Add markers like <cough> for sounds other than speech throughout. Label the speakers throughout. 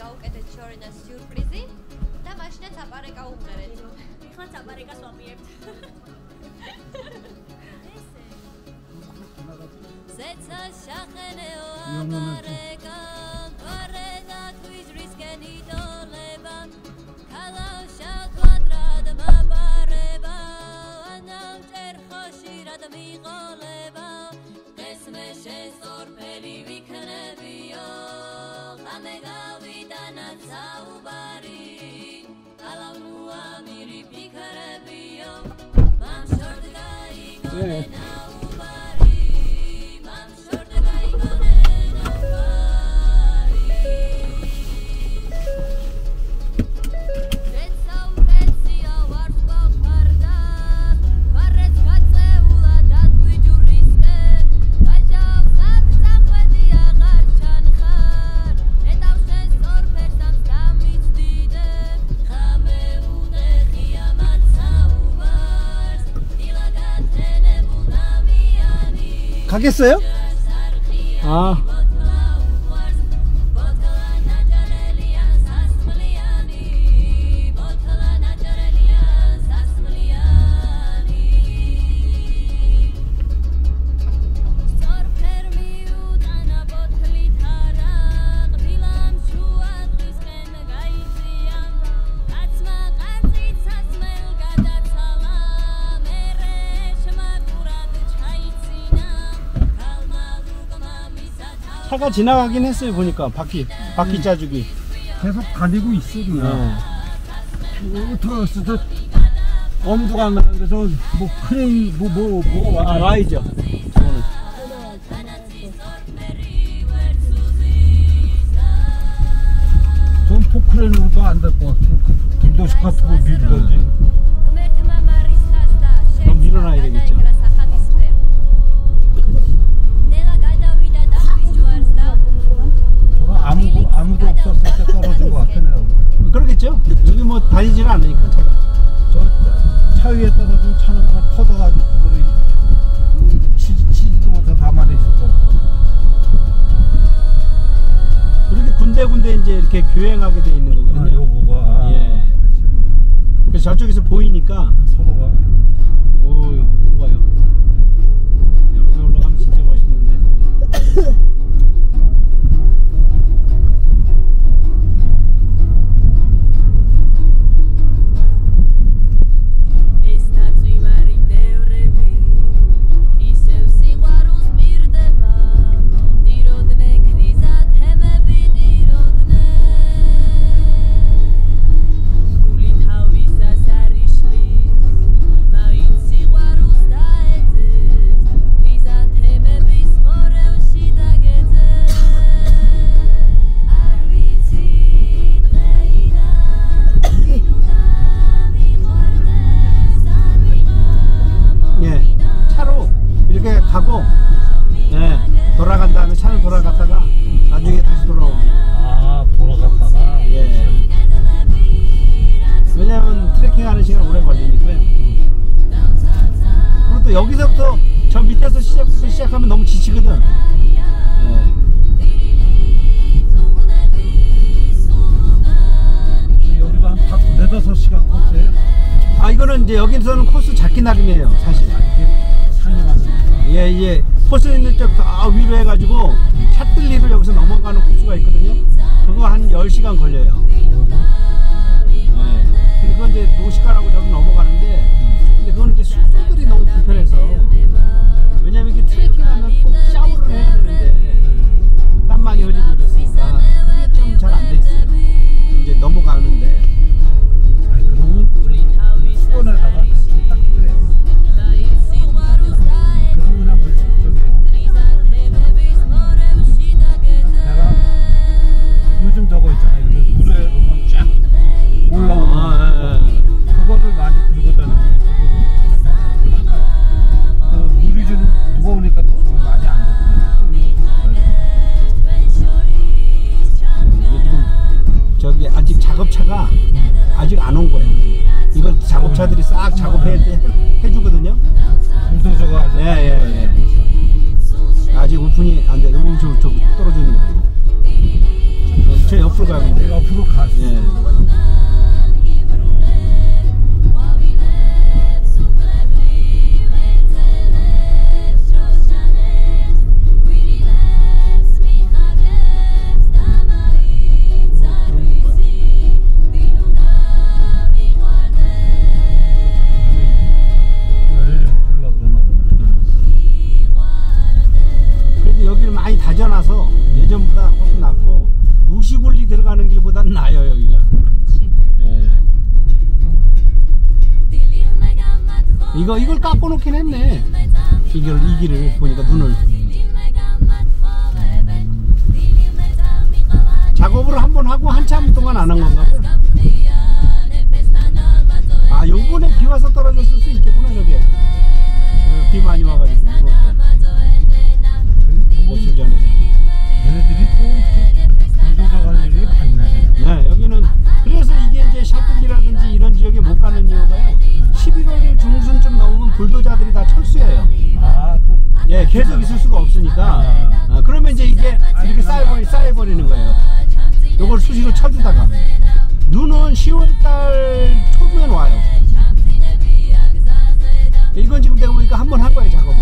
Speaker 1: გაუკეთეთ შორენას სიურპრიზი და მაშინაც აპარეკა უმღერეთ.
Speaker 2: ხან აპარეკას ვაპირებთ.
Speaker 3: ზეცა შახენეო აპარეკა <laughs> Yeah.
Speaker 4: 가겠어요? 아, 차가 지나가긴 했어요 보니까 바퀴 바퀴 짜주기.
Speaker 5: 계속 다니고 있어
Speaker 4: 네.
Speaker 5: 그냥 어떻게 저 엄두가 안 나는데 저뭐 크레인 뭐뭐 뭐가 아와
Speaker 4: 라이죠. 저거는.
Speaker 5: 전 포크레인으로도 안될것 같아 그 불도식 같은 거 밀던지
Speaker 4: 다니지는 않으니까.
Speaker 5: 저 차 위에 떨어진 차는 하나 퍼져가지고 그거를 치지, 치지도 못해 가만히 있을 것 같아
Speaker 4: 이렇게 군데군데 이제 이렇게 교행하게 돼 있는
Speaker 5: 아,
Speaker 4: 거거든요.
Speaker 5: 요거가 아,
Speaker 4: 예. 그래서 저쪽에서 보이니까
Speaker 5: 서로가
Speaker 4: 오 뭔가요? 시간
Speaker 5: 코스예요
Speaker 4: 아 이거는 이제 여기서는 코스 잡기 나름이에요 사실.
Speaker 5: 이게 산이 많으니까
Speaker 4: 예, 예. 코스 있는 쪽다 위로 해가지고 샷들리를 여기서 넘어가는 코스가 있거든요. 그거 한 10시간 걸려요. 예. 그거 이제 노시가라고 저기 넘어가는데, 근데 그건 이제 숙소들이 너무 불편해서. 왜냐면 이게 트레킹 하면 꼭 샤워를 해야 되는데, 땀 많이 흘리고 이랬으니까, 그게 좀 잘 안 돼 있어요. 이제 넘어가는데.
Speaker 5: 아니 그러면 수건에다가 대
Speaker 4: 이걸 이 길을 보니까 눈을 작업을 한번 하고 한참 동안 안 한 건가 봐. 아 요번에 비 와서 떨어졌을 수 있겠구나 저게. 어, 비 많이 와가지고. 며칠 전에.
Speaker 5: 얘네들이 또 조져갈 일이 많네.
Speaker 4: 네, 여기는 그래서 이게 이제 샤틀이라든지 이런 지역에 못 가는 이유가요. 11월 중순쯤 넘으면 불도자들이 다 철수해요.
Speaker 5: 아, 또
Speaker 4: 예, 계속 있을 수가 없으니까. 아, 그러면 이제 이게 이렇게 쌓여버리, 쌓여버리는 거예요. 요걸 수시로 쳐주다가. 눈은 10월달 초면 와요. 이건 지금 내가 보니까 한 번 한 거예요, 작업을.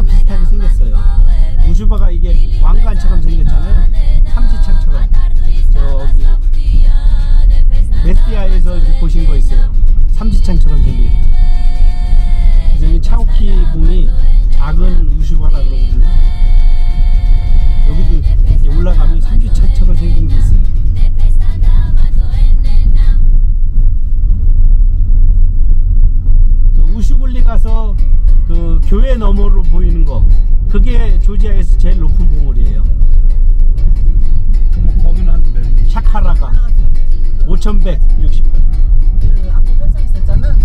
Speaker 4: 우슈바 비슷하게 생겼어요. 우슈바가 이게 왕관처럼 생겼잖아요. 삼지창처럼. 저기 이제 보신 거 있어요. 삼지창처럼 교회 너머로 보이는 거 그게 조지아에서 제일 높은 봉우리예요.
Speaker 5: 그럼 거기는 한몇 명?
Speaker 4: 샤카라가 5168.
Speaker 2: 그 앞에 편성 있었잖아.
Speaker 4: 아,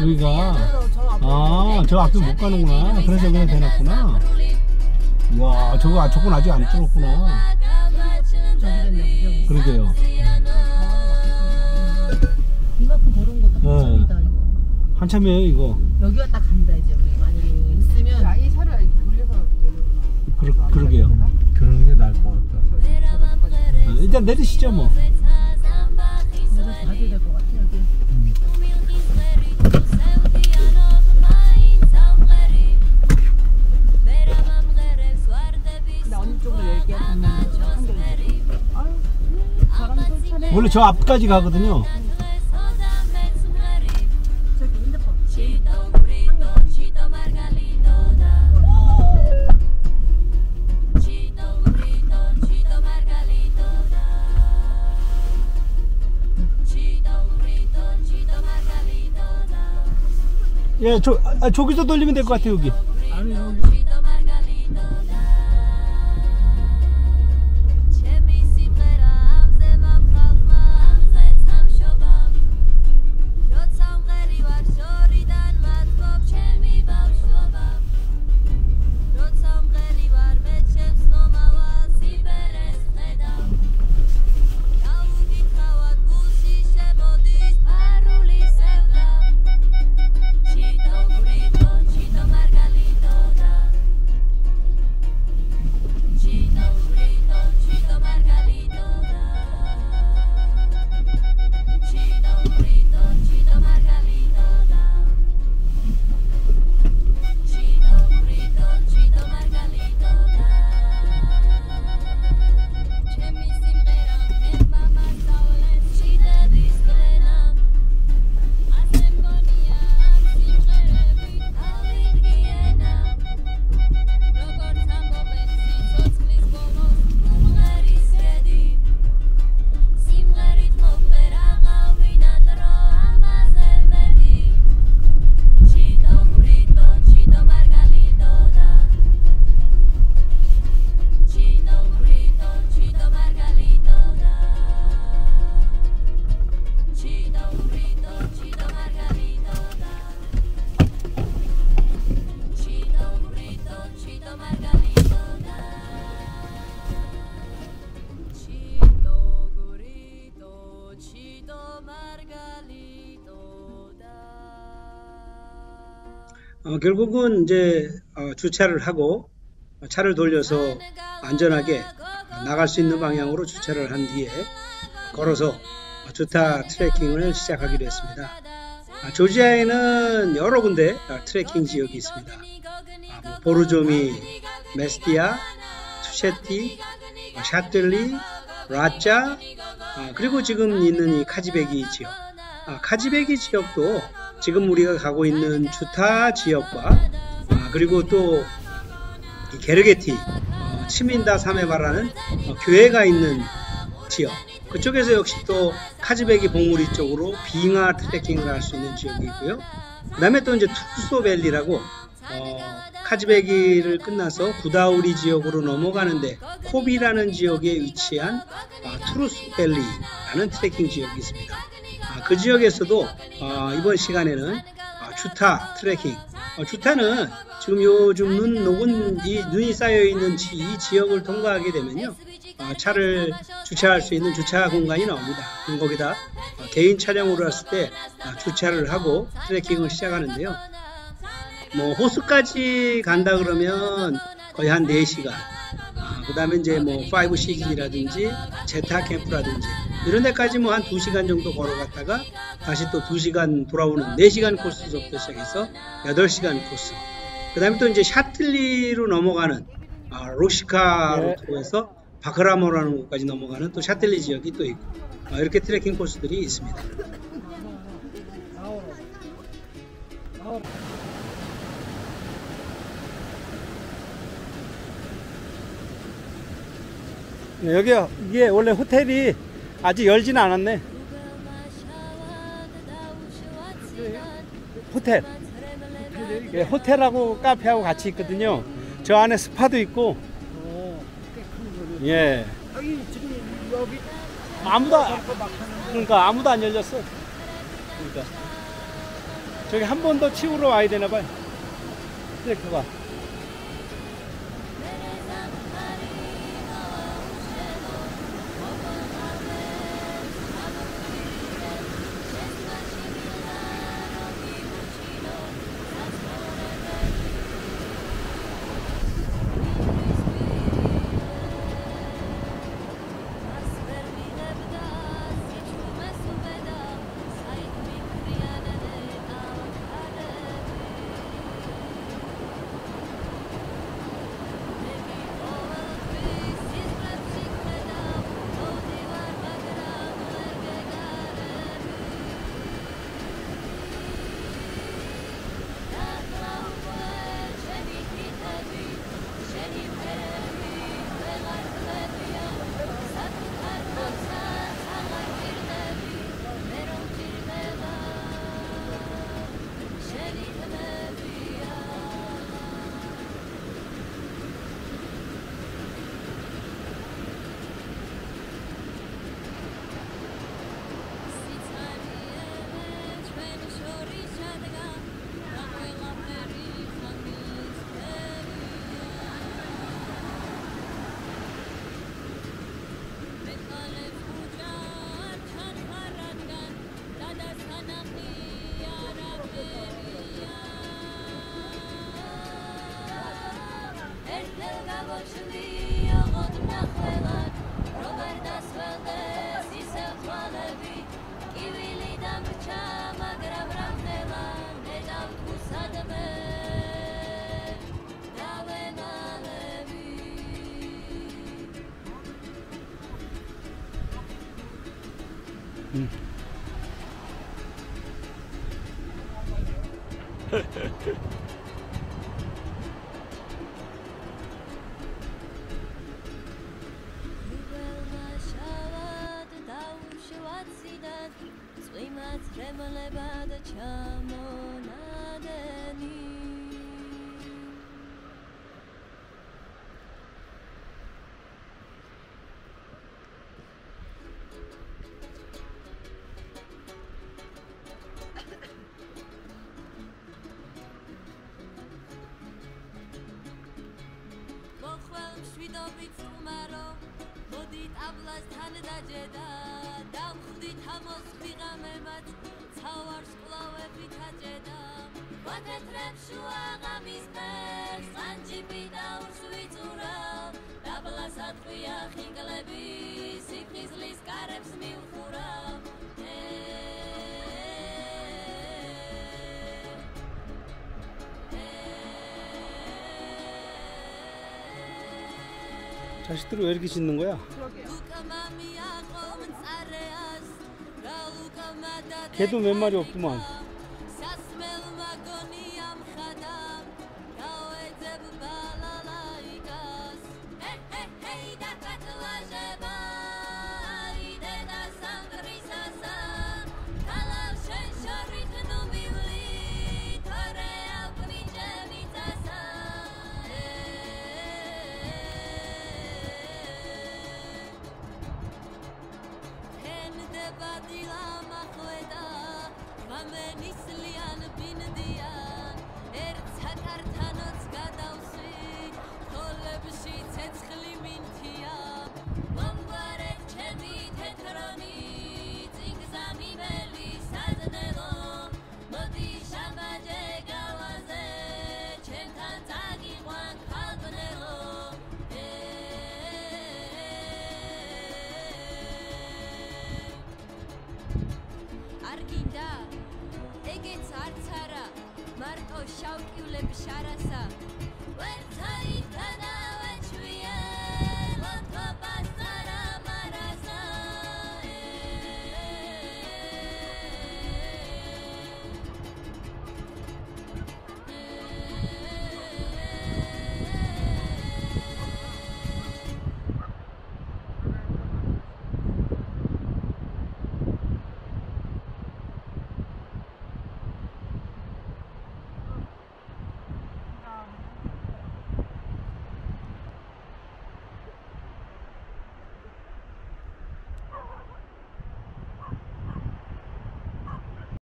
Speaker 4: 여기가.
Speaker 2: 그래서 저 앞에
Speaker 4: 아, 저 앞에 못 가는구나. 그래서 여기다 대놨구나. 와, 저거, 아, 저건 아직 안 뚫었구나. 그러게요.
Speaker 2: 이만큼 걸은 것도
Speaker 4: 네.
Speaker 2: 한참이다 이거.
Speaker 4: 한참이에요, 이거.
Speaker 2: 여기가 딱 간다 이제 우리 만약에 있으면
Speaker 6: 아, 이 차를 돌려서 내려구나.
Speaker 4: 그러, 그러게요.
Speaker 5: 그런 게 나을 것 같다.
Speaker 4: 어, 일단 내리시죠, 뭐.
Speaker 2: 내려서 가야 될것 같아 여
Speaker 4: 원래 저 앞까지 가거든요. 예, 저, 아, 저기서 돌리면 될 것 같아요, 여기 결국은 이제 어, 주차를 하고 어, 차를 돌려서 안전하게 나갈 수 있는 방향으로 주차를 한 뒤에 걸어서 어, 주타 트레킹을 시작하기로 했습니다. 아, 조지아에는 여러 군데 어, 트레킹 지역이 있습니다. 아, 뭐 보르조미, 메스티아, 투셰티, 어, 샤틀리, 라짜, 아, 그리고 지금 있는 이 카지베기 지역. 아, 카지베기 지역도 지금 우리가 가고 있는 주타 지역과 아, 그리고 또이 게르게티 어, 치민다 사메바라는 어, 교회가 있는 지역 그쪽에서 역시 또 카지베기 봉우리 쪽으로 빙하 트레킹을 할 수 있는 지역이 있고요. 그 다음에 또 이제 투소밸리라고 어, 카지베기를 끝나서 구다우리 지역으로 넘어가는데 코비라는 지역에 위치한 아, 투루스밸리라는 트레킹 지역이 있습니다. 아, 그 지역에서도 어, 이번 시간에는 아, 주타 트레킹. 어, 주타는 지금 요즘 눈 녹은 이 눈이 쌓여 있는 지, 이 지역을 통과하게 되면요. 어, 차를 주차할 수 있는 주차 공간이 나옵니다. 거기다 어, 개인 차량으로 왔을 때 아, 주차를 하고 트레킹을 시작하는데요. 뭐 호수까지 간다 그러면 거의 한 4시간. 그 다음에 이제 뭐 5시즌이라든지 제타 캠프라든지 이런 데까지 뭐 한 2시간 정도 걸어갔다가 다시 또 2시간 돌아오는 4시간 코스부터 시작해서 8시간 코스. 그 다음에 또 이제 샤틀리로 넘어가는 아, 로시카로 통해서 바크라모라는 곳까지 넘어가는 또 샤틀리 지역이 또 있고 아, 이렇게 트레킹 코스들이 있습니다. 여기 이게 원래 호텔이 아직 열지는 않았네. 호텔. 예, 호텔하고 카페하고 같이 있거든요. 저 안에 스파도 있고. 예. 아무도 안- 그러니까 아무도 안 열렸어. 그러니까 저기 한 번 더 치우러 와야 되나 봐요. 트랙터가.
Speaker 3: 嗯。მშვიდობით უმარო მოდით აბლასთან დაჯედა დამხვდით ამოს ღიღამემაც ცავარს კლავებით აჭედა ვაკეთრებ შუა ღამის ფერს ანჯიპი და ურსვიწურა დაბლასად ყია ხინკლები სიფხიზლის კარებს მიუხო
Speaker 4: 자식들이 왜 이렇게 짖는 거야?
Speaker 3: 걔도 몇 마리 없구만. ბადილა მახვედა გამენისლიან ბინდიან ერთ საკარტანოც გადავსვი თოლებში ცეცხლი მინთია shot us